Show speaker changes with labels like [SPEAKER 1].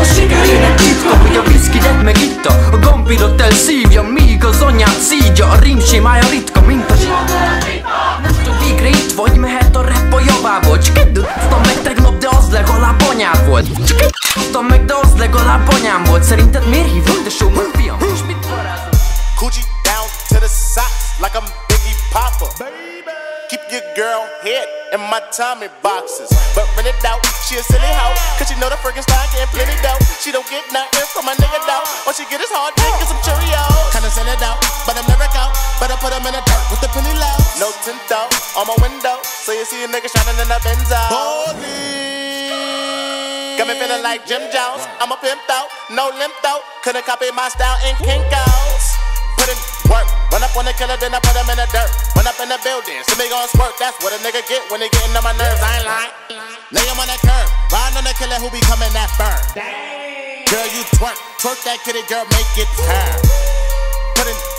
[SPEAKER 1] A sikerének titka, hogy a viszkidet megitta A gombidot elszívja, míg az anyát szígya A rímsémája ritka, mint a Nem tudom, végre itt vagy, mehet a rep a javából. Csak egy meg tegnap, de az legalább anyám volt. Csak egy meg, de az legalább anyám volt. Szerinted miért hívod, de só, fiam, most mit varázol?
[SPEAKER 2] Coochie down to the socks like I'm Biggie Papa. Baby. Keep your girl head in my tummy boxes. But when it out, she a silly hoe Cause she know the freaking
[SPEAKER 3] my
[SPEAKER 2] nigga. All she get is hard dick and
[SPEAKER 3] some
[SPEAKER 2] Cheerios.
[SPEAKER 3] Kinda send it out, but I'm never out. Better put them in the dirt with the penny low. No tint
[SPEAKER 2] out on my window. So you see a nigga shining in the Benzo.
[SPEAKER 3] Holy.
[SPEAKER 2] Got me feeling like Jim
[SPEAKER 3] Jones. I'm a
[SPEAKER 2] pimp out, no limp out. Couldn't copy my style in Kinko's. Put in work. Run up on the killer, then I put him in the dirt.
[SPEAKER 3] Run
[SPEAKER 2] up in the building, see me gon' squirt.
[SPEAKER 3] That's
[SPEAKER 2] what a nigga get
[SPEAKER 3] when he
[SPEAKER 2] getting
[SPEAKER 3] on my nerves. I ain't
[SPEAKER 2] lying.
[SPEAKER 3] Lay him on that curb. Riding on the killer who be coming that firm. Girl, you twerk. Twerk that kitty girl, make it turn. Put in